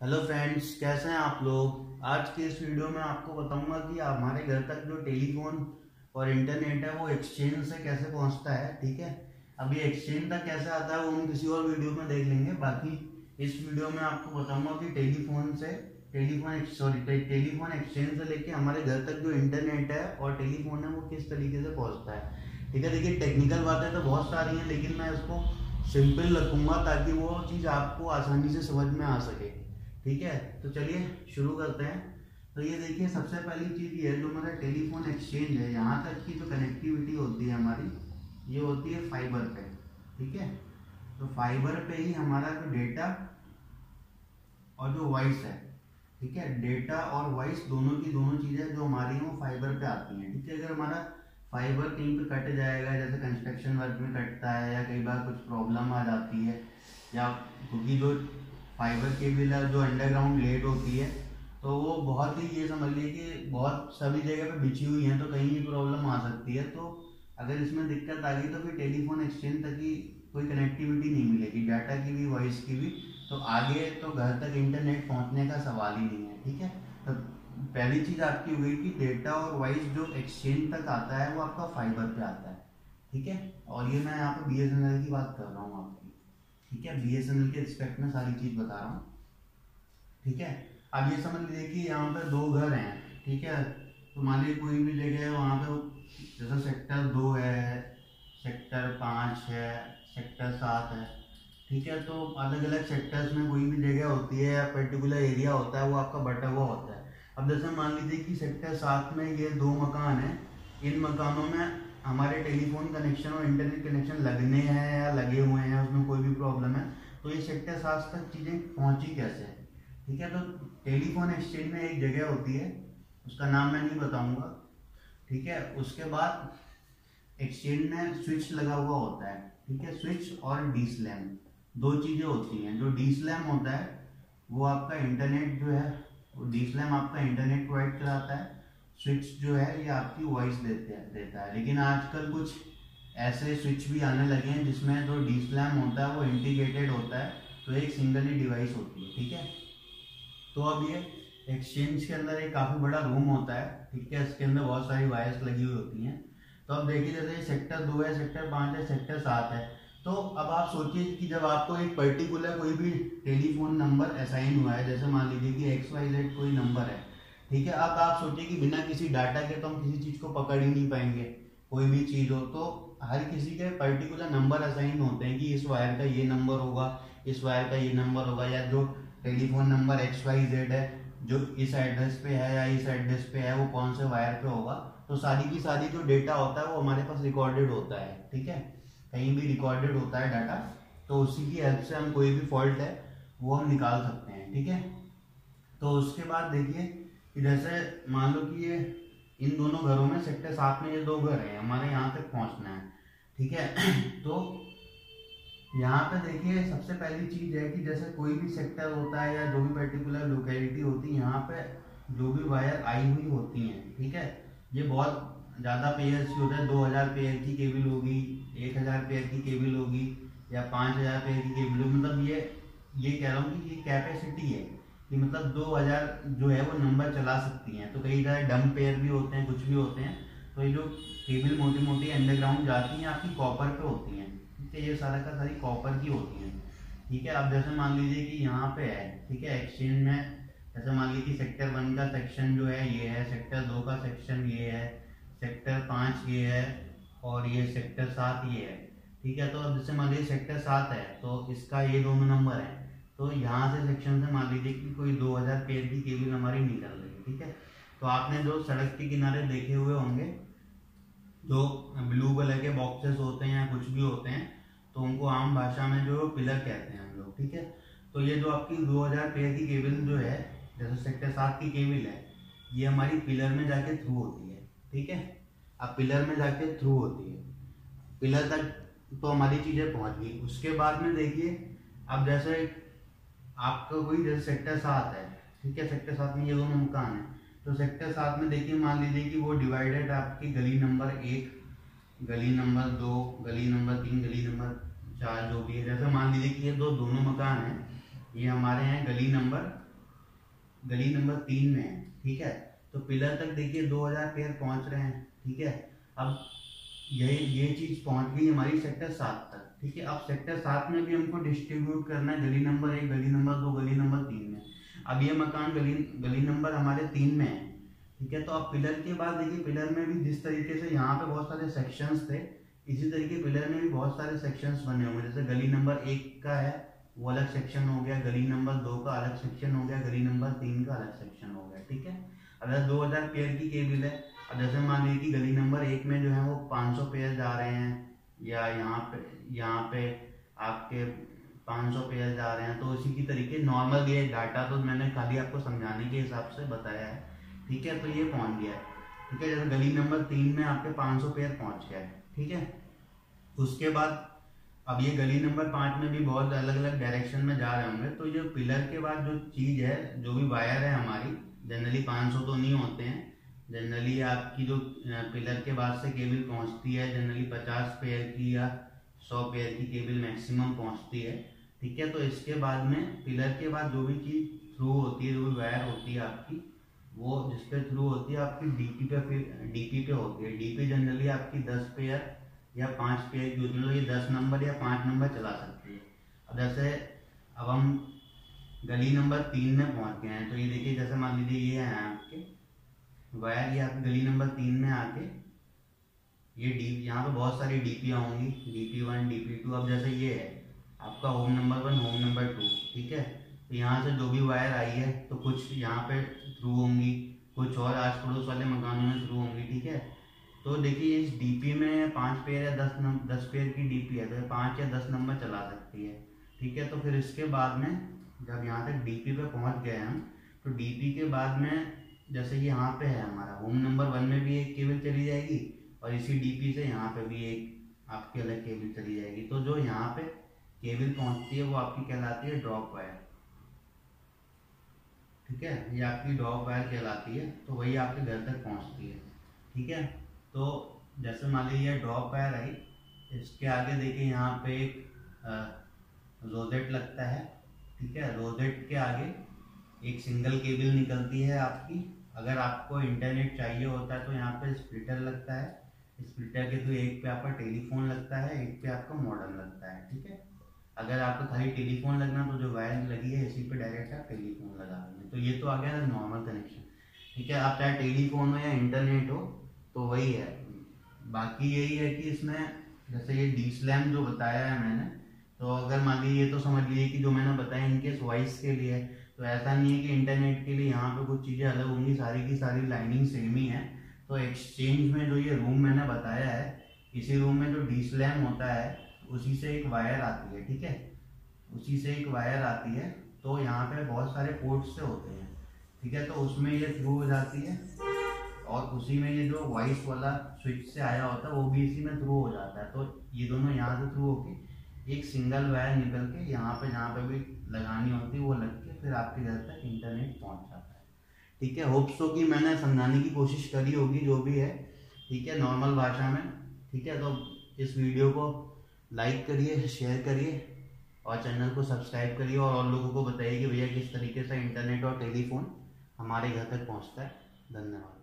Hello friends, कैसे हैं आप लोग? आज के इस वीडियो में आपको बताऊँगा कि हमारे घर तक जो टेलीफोन और इंटरनेट है, वो एक्सचेंज से कैसे पहुँचता है, ठीक है? अभी एक्सचेंज तक कैसे आता है, वो हम किसी और वीडियो में देख लेंगे। बाकी इस वीडियो में आपको बताऊँगा कि टेलीफोन से, टेलीफोन सॉरी टेलीफोन एक्सचेंज से लेके हमारे घर तक जो इंटरनेट है और टेलीफोन है, वो किस तरीके से पहुँचता है, ठीक है? देखिए टेक्निकल बातें तो बहुत सारी हैं, लेकिन मैं इसको सिंपल रखूँगा ताकि वो चीज़ आपको आसानी से समझ में आ सके। ठीक है? तो चलिए, शुरू करते हैं। तो ये देखिए, सबसे पहली चीज़ ये जो हमारा टेलीफोन एक्सचेंज है, यहाँ तक की जो कनेक्टिविटी होती है हमारी, ये होती है फाइबर पे, ठीक है? तो फाइबर पे ही हमारा जो डेटा और जो वॉइस है, ठीक है? डेटा और वॉइस दोनों की दोनों चीज़ें जो हमारी हैं, वो फाइबर पे आती हैं, ठीक है? अगर हमारा फाइबर कहीं पे कट जाएगा, जैसे कंस्ट्रक्शन वर्क में कटता है या कई बार कुछ प्रॉब्लम आ जाती है, या क्योंकि जो फाइबर केबल है जो अंडरग्राउंड लेट होती है तो वो बहुत ही ये समझ लीजिए कि बहुत सभी जगह पे बिछी हुई है तो कहीं भी प्रॉब्लम आ सकती है। तो अगर इसमें दिक्कत आ गई तो फिर टेलीफोन एक्सचेंज तक की कोई कनेक्टिविटी नहीं मिलेगी डाटा की भी वॉइस की भी। तो आगे तो घर तक इंटरनेट पहुँचने का सवाल ही नहीं है, ठीक है? तो पहली चीज़ आपकी हुई कि डेटा और वॉइस जो एक्सचेंज तक आता है, वो आपका फाइबर पे आता है, ठीक है? और ये मैं यहाँ पर बी की बात कर रहा हूँ आपकी। ठीक है? बी के रिस्पेक्ट में सारी चीज़ बता रहा हूँ। ठीक है? अब ये समझ लीजिए कि यहाँ पे दो घर हैं, ठीक है? तो मान लीजिए कोई भी जगह है, वहाँ पे जैसे सेक्टर दो है सेक्टर पाँच है सेक्टर सात है, ठीक है? तो अलग अलग सेक्टर्स में कोई भी जगह होती है या पर्टिकुलर एरिया होता है, वो आपका बटा हुआ होता है। अब जैसे मान लीजिए कि सेक्टर सात में ये दो मकान हैं, इन मकानों में हमारे टेलीफोन कनेक्शन और इंटरनेट कनेक्शन लगने हैं या लगे हुए हैं, उसमें कोई भी प्रॉब्लम है तो ये सेक्टर सात तक चीज़ें पहुँची कैसे है? ठीक है तो टेलीफोन एक्सचेंज में एक जगह होती है, उसका नाम मैं नहीं बताऊँगा, ठीक है, उसके बाद एक्सचेंज में स्विच लगा हुआ होता है, ठीक है स्विच और डी स्लैम दो चीज़ें होती हैं, जो डी स्लैम होता है, वो आपका इंटरनेट जो है डी स्लैम आपका इंटरनेट प्रोवाइड कराता है स्विच जो है, ये आपकी वॉइस देते देता है। लेकिन आजकल कुछ ऐसे स्विच भी आने लगे हैं जिसमें जो डी स्लैम होता है, वो इंटीग्रेटेड होता है तो एक सिंगल ही डिवाइस होती है, ठीक है? तो अब ये एक्सचेंज के अंदर एक काफ़ी बड़ा रूम होता है, ठीक है? इसके अंदर बहुत सारी वायर्स लगी हुई होती हैं। तो अब देखिए, जैसे ये सेक्टर दो है सेक्टर पाँच है सेक्टर सात है। तो अब आप सोचिए कि जब आपको एक पर्टिकुलर कोई भी टेलीफोन नंबर असाइन हुआ है, जैसे मान लीजिए कि एक्स वाई जेड कोई नंबर है ठीक है, अब आप सोचिए कि बिना किसी डाटा के तो हम किसी चीज़ को पकड़ ही नहीं पाएँगे। कोई भी चीज़ हो तो हर किसी के पर्टिकुलर नंबर असाइन होते हैं कि इस वायर का ये नंबर होगा, इस वायर का ये नंबर होगा, या जो telephone number X Y Z है, जो इस एड्रेस पे है या इस एड्रेस पे है, वो कौन से वायर पे होगा तो सारी की सारी जो डेटा होता है वो हमारे पास रिकॉर्डेड होता है, ठीक है? कहीं भी रिकॉर्डेड होता है डाटा तो उसी की हेल्प से हम कोई भी फॉल्ट है, वो हम निकाल सकते हैं, ठीक है? तो उसके बाद देखिए कि जैसे मान लो कि ये इन दोनों घरों में सेक्टर सात में ये दो घर हैं, हमारे यहाँ तक पहुँचना है, ठीक है? तो यहाँ पे देखिए, सबसे पहली चीज़ है कि जैसे कोई भी सेक्टर होता है या जो भी पर्टिकुलर लोकेलिटी होती है, यहाँ पे जो भी वायर आई हुई होती हैं, ठीक है? ये बहुत ज़्यादा पेयर की होता है, दो हज़ार पेयर की केबल होगी, एक हज़ार पेयर की केबल होगी या पाँच हज़ार पेयर की केबल होगी। मतलब ये ये कह रहा हूँ कि ये कैपेसिटी है। कि मतलब दो हज़ार जो है वो नंबर चला सकती हैं। तो कई तरह डम पेयर भी होते हैं, कुछ भी होते हैं तो ये जो केबल मोटी मोटी अंडरग्राउंड जाती हैं, आपकी कॉपर पे होती हैं। ठीक है, ये सारा का सारी कॉपर की होती हैं। ठीक है अब जैसे मान लीजिए कि यहाँ पे है, ठीक है एक्सचेंज में जैसे मान लीजिए कि सेक्टर वन का सेक्शन जो है, ये है सेक्टर दो का सेक्शन ये है सेक्टर पाँच ये है, और ये सेक्टर सात ये है। ठीक है तो अब जैसे मान लीजिए सेक्टर सात है तो इसका ये दोनों नंबर है। तो यहाँ से सेक्शन से मान लीजिए कि कोई 2000 पेयर की केबल हमारी निकल रही है, ठीक है? तो आपने जो सड़क के किनारे देखे हुए होंगे, जो ब्लू कलर के बॉक्सेस होते हैं या कुछ भी होते हैं तो उनको आम भाषा में जो पिलर कहते हैं हम लोग, ठीक है? तो ये जो आपकी 2000 पेयर की केबल जो है, जैसे सेक्टर सात की केबल है, ये हमारी पिलर में जाके थ्रू होती है, ठीक है? अब पिलर में जाके थ्रू होती है। पिलर तक तो हमारी चीज़ें पहुँच गई। उसके बाद में देखिए, अब जैसे आपका कोई जैसे सेक्टर सात है, ठीक है? सेक्टर सात में ये दोनों मकान है। तो सेक्टर सात में देखिए, मान लीजिए कि वो डिवाइडेड आपकी गली नंबर एक, गली नंबर दो, गली नंबर तीन, गली नंबर चार, जो भी है। जैसे मान लीजिए कि ये दो, दोनों मकान हैं, ये हमारे हैं गली नंबर गली नंबर तीन में है, ठीक है? तो पिलर तक देखिए 2000 पेयर पहुँच रहे हैं, ठीक है? अब ये ये चीज़ पहुँच गई हमारी सेक्टर सात तक। ठीक है अब सेक्टर सात में भी हमको डिस्ट्रीब्यूट करना है, गली नंबर एक, गली नंबर दो, गली नंबर तीन में। अब ये मकान गली गली नंबर हमारे तीन में है, ठीक है? तो अब पिलर के बाद देखिए पिलर में भी जिस तरीके से यहाँ पे बहुत सारे सेक्शंस थे, इसी तरीके पिलर में भी बहुत सारे सेक्शंस बने होंगे जैसे गली नंबर एक का है, वो अलग सेक्शन हो गया, गली नंबर दो का अलग सेक्शन हो गया, गली नंबर तीन का अलग सेक्शन हो गया, ठीक है? अगर दो हज़ार पेयर की केबल है, अब जैसे मान लीजिए कि गली नंबर एक में जो है वो 500 पेयर जा रहे हैं या यहाँ पे यहाँ पे आपके 500 पेयर जा रहे हैं तो इसी की तरीके नॉर्मल ये डाटा तो मैंने खाली आपको समझाने के हिसाब से बताया है, ठीक है? तो ये पहुँच गया है, ठीक है? जैसे गली नंबर तीन में आपके 500 पेयर पहुँच गया है, ठीक है? उसके बाद अब ये गली नंबर पाँच में भी बहुत अलग अलग डायरेक्शन में जा रहे होंगे तो ये पिलर के बाद जो चीज़ है, जो भी वायर है हमारी जनरली 500 तो नहीं होते हैं जनरली आपकी जो पिलर के बाद से केबल पहुँचती है, जनरली 50 पेयर की या 100 पेयर की केबल मैक्सिमम पहुँचती है, ठीक है? तो इसके बाद में, पिलर के बाद जो भी चीज़ थ्रू होती है, जो भी वायर होती है आपकी, वो जिसपे थ्रू होती है, आपकी डीपी पे फिर डीपी पे होती है। डीपी जनरली आपकी 10 पेयर या पाँच पेयर की होती है मतलब ये दस नंबर या पाँच नंबर चला सकती है। अब जैसे, अब हम गली नंबर तीन में पहुँच गए हैं तो ये देखिए, जैसे मान लीजिए ये है आपके वायर ये आपके गली नंबर तीन में आके ये डी यहाँ पे बहुत सारी डीपियाँ होंगी। डीपी वन डीपी टू अब जैसे ये है, आपका home number one home number two ठीक है? तो यहाँ से जो भी वायर आई है तो कुछ यहाँ पे थ्रू होंगी, कुछ और आस पड़ोस वाले मकानों में थ्रू होंगी, ठीक है? तो देखिए, इस डीपी में पाँच पेयर या दस नंबर दस पेयर की डीपी है तो पाँच या दस नंबर चला सकती है, ठीक है? तो फिर इसके बाद में, जब यहाँ तक डीपी पे पहुँच गए हम तो डीपी के बाद में जैसे कि यहाँ पे है हमारा होम नंबर वन में भी एक केबल चली जाएगी और इसी डीपी से यहाँ पे भी एक आपकी अलग केबल चली जाएगी। तो जो यहाँ पे केबल पहुँचती है वो आपकी कहलाती है ड्रॉप वायर ठीक है? ये आपकी ड्रॉप वायर कहलाती है तो वही आपके घर तक पहुँचती है। ठीक है? तो जैसे मान लीजिए ड्रॉप वायर आई, इसके आगे देखिए यहाँ पे एक रोजेट लगता है। ठीक है? रोजेट के आगे एक सिंगल केबल निकलती है आपकी। अगर आपको इंटरनेट चाहिए होता है तो यहाँ पे स्प्लिटर लगता है। स्प्लिटर के थ्रू एक पे आपका टेलीफोन लगता है, एक पे आपका मॉडर्न लगता है, ठीक है? अगर आपको खाली टेलीफोन लगना तो जो वायर लगी है, इसी पे डायरेक्ट आप टेलीफोन लगा देंगे। तो ये तो आ गया नॉर्मल कनेक्शन ठीक है? आप चाहे टेलीफोन हो या इंटरनेट हो तो वही है। बाकी यही है कि इसमें, जैसे ये डी स्लैम जो बताया है मैंने तो अगर मान लीजिए तो समझ लीजिए कि जो मैंने बताया इनके वॉइस के लिए तो ऐसा नहीं है कि इंटरनेट के लिए यहाँ पे कुछ चीज़ें अलग होंगी, सारी की सारी लाइनिंग सेम ही है। तो एक्सचेंज में जो ये रूम मैंने बताया है, इसी रूम में जो डी स्लैम होता है, उसी से एक वायर आती है, ठीक है? उसी से एक वायर आती है तो यहाँ पे बहुत सारे पोर्ट से होते हैं, ठीक है? तो उसमें ये थ्रू हो जाती है, और उसी में ये जो वॉइस वाला स्विच से आया होता है, वो भी इसी में थ्रू हो जाता है। तो ये दोनों यहाँ से थ्रू होके, एक सिंगल वायर निकल के यहाँ पे, जहाँ पे भी लगानी होती है, वो लग के। फिर आपके घर तक इंटरनेट पहुँच जाता है। ठीक है? होप्स सो कि मैंने समझाने की कोशिश करी होगी, जो भी है। ठीक है? नॉर्मल भाषा में। ठीक है? तो इस वीडियो को लाइक करिए शेयर करिए और चैनल को सब्सक्राइब करिए और और लोगों को बताइए कि भैया किस तरीके से इंटरनेट और टेलीफोन हमारे घर तक पहुँचता है। धन्यवाद।